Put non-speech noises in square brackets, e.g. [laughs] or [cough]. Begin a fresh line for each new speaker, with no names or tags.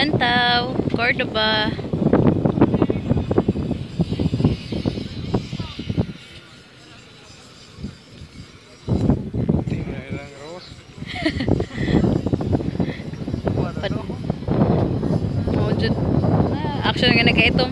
Lantaw, Cordoba.
Tingnan na ilang rose. [laughs]
Ah, action nga nagkaitom.